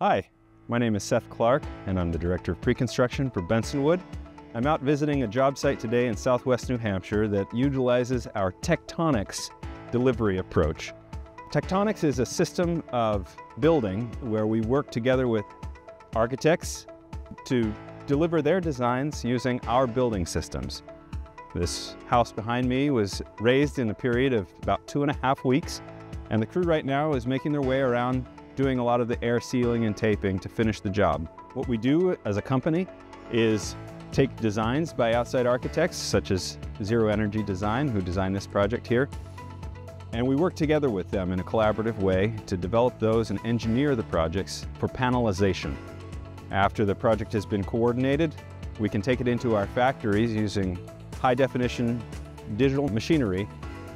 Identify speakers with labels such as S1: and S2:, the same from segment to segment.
S1: Hi, my name is Seth Clark, and I'm the Director of Pre-Construction for Bensonwood. I'm out visiting a job site today in southwest New Hampshire that utilizes our Tektoniks delivery approach. Tektoniks is a system of building where we work together with architects to deliver their designs using our building systems. This house behind me was raised in a period of about two and a half weeks, and the crew right now is making their way around doing a lot of the air sealing and taping to finish the job. What we do as a company is take designs by outside architects such as Zero Energy Design, who designed this project here, and we work together with them in a collaborative way to develop those and engineer the projects for panelization. After the project has been coordinated, we can take it into our factories using high definition digital machinery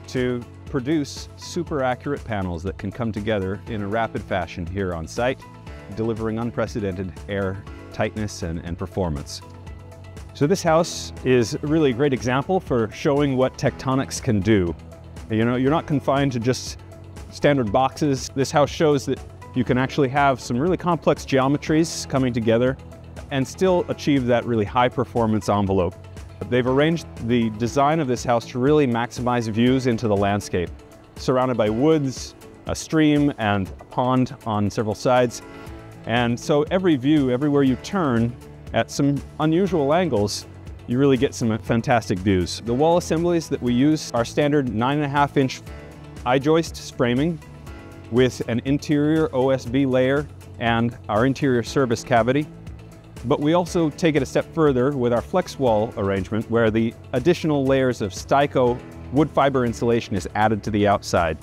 S1: to produce super accurate panels that can come together in a rapid fashion here on site, delivering unprecedented air tightness and, and performance. So this house is really a great example for showing what Tektoniks can do. You know, you're not confined to just standard boxes. This house shows that you can actually have some really complex geometries coming together and still achieve that really high performance envelope. They've arranged the design of this house to really maximize views into the landscape, surrounded by woods, a stream, and a pond on several sides. And so every view, everywhere you turn, at some unusual angles, you really get some fantastic views. The wall assemblies that we use are standard 9.5 inch I-joist framing with an interior OSB layer and our interior service cavity. But we also take it a step further with our flex wall arrangement where the additional layers of Steico wood fiber insulation is added to the outside.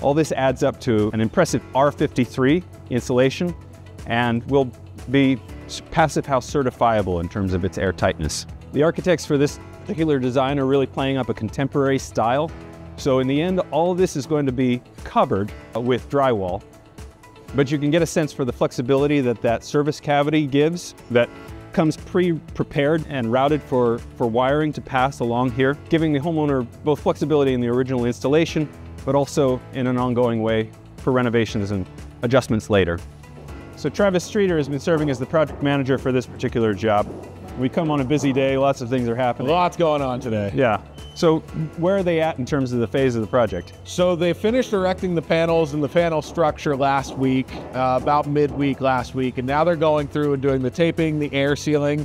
S1: All this adds up to an impressive R53 insulation and will be Passive House certifiable in terms of its airtightness. The architects for this particular design are really playing up a contemporary style. So in the end, all this is going to be covered with drywall but you can get a sense for the flexibility that that service cavity gives that comes pre-prepared and routed for, for wiring to pass along here, giving the homeowner both flexibility in the original installation, but also in an ongoing way for renovations and adjustments later. So Travis Streeter has been serving as the project manager for this particular job. We come on a busy day, lots of things are happening.
S2: Lots going on today.
S1: Yeah. So where are they at in terms of the phase of the project?
S2: So they finished erecting the panels and the panel structure last week, uh, about midweek last week, and now they're going through and doing the taping, the air sealing,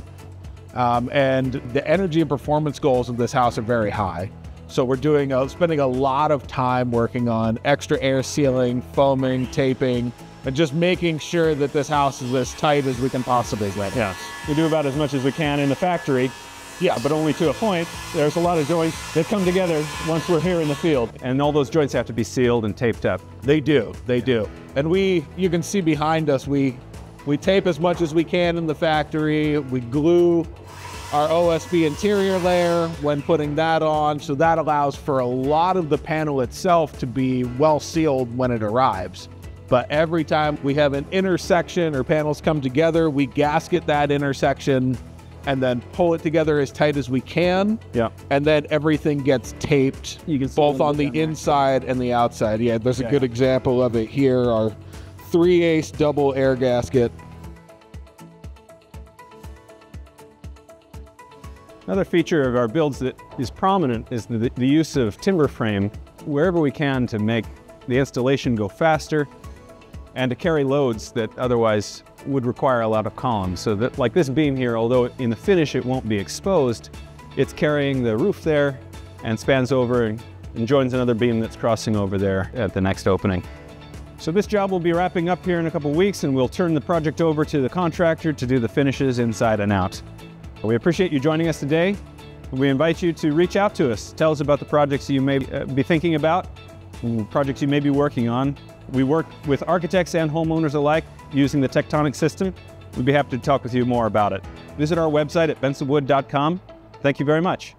S2: um, and the energy and performance goals of this house are very high. So we're doing, a, spending a lot of time working on extra air sealing, foaming, taping, and just making sure that this house is as tight as we can possibly get.
S1: Yes, we do about as much as we can in the factory, yeah, but only to a point. There's a lot of joints that come together once we're here in the field. And all those joints have to be sealed and taped up.
S2: They do, they do. And we, you can see behind us, we, we tape as much as we can in the factory. We glue our OSB interior layer when putting that on. So that allows for a lot of the panel itself to be well sealed when it arrives. But every time we have an intersection or panels come together, we gasket that intersection and then pull it together as tight as we can.
S1: Yeah.
S2: And then everything gets taped you can both on the inside and the outside. Yeah, there's a yeah, good yeah. example of it here. Our 3 ace double air gasket.
S1: Another feature of our builds that is prominent is the, the use of timber frame wherever we can to make the installation go faster and to carry loads that otherwise would require a lot of columns. So that like this beam here, although in the finish it won't be exposed, it's carrying the roof there and spans over and, and joins another beam that's crossing over there at the next opening. So this job will be wrapping up here in a couple weeks and we'll turn the project over to the contractor to do the finishes inside and out. We appreciate you joining us today. We invite you to reach out to us. Tell us about the projects you may uh, be thinking about, projects you may be working on. We work with architects and homeowners alike using the Tectonic system. We'd be happy to talk with you more about it. Visit our website at bensonwood.com. Thank you very much.